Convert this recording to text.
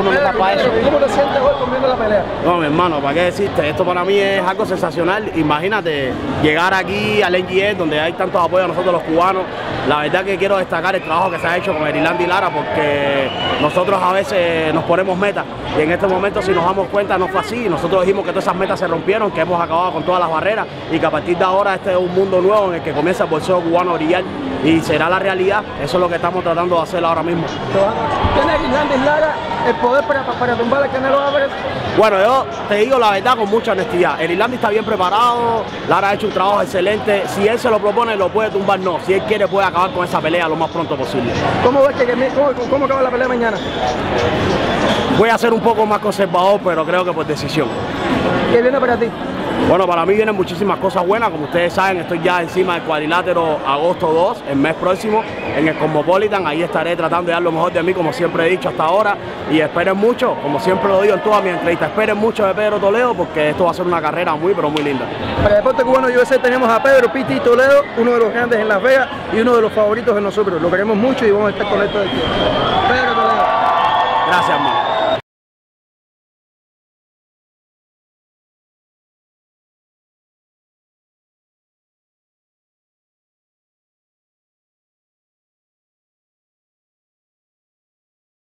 Uno no está para eso. ¿Cómo te sientes hoy comiendo la pelea? No, mi hermano, ¿para qué decirte? Esto para mí es algo sensacional. Imagínate llegar aquí al NGS, donde hay tantos apoyos a nosotros los cubanos. La verdad que quiero destacar el trabajo que se ha hecho con Erilandi Lara, porque nosotros a veces nos ponemos metas y en este momento, si nos damos cuenta, no fue así. Nosotros dijimos que todas esas metas se rompieron, que hemos acabado con todas las barreras y que a partir de ahora este es un mundo nuevo en el que comienza el bolseo cubano a brillar y será la realidad. Eso es lo que estamos tratando de hacer ahora mismo. ¿Tiene Hernández Lara el poder para, para tumbar al Canelo Álvarez? Bueno, yo te digo la verdad con mucha honestidad. El Irlandi está bien preparado, Lara ha hecho un trabajo excelente. Si él se lo propone, lo puede tumbar, no. Si él quiere, puede acabar con esa pelea lo más pronto posible. ¿Cómo ves que, que cómo, cómo acaba la pelea mañana? Voy a ser un poco más conservador, pero creo que por decisión. ¿Qué viene para ti? Bueno, para mí vienen muchísimas cosas buenas. Como ustedes saben, estoy ya encima del cuadrilátero agosto 2, el mes próximo, en el Cosmopolitan. Ahí estaré tratando de dar lo mejor de mí, como siempre he dicho hasta ahora. Y esperen mucho, como siempre lo digo en todas mis entrevistas, esperen mucho de Pedro Toledo, porque esto va a ser una carrera muy, pero muy linda. Para el deporte cubano USA tenemos a Pedro Piti Toledo, uno de los grandes en Las Vegas y uno de los favoritos de nosotros. Lo queremos mucho y vamos a estar con esto de aquí. Pedro Toledo.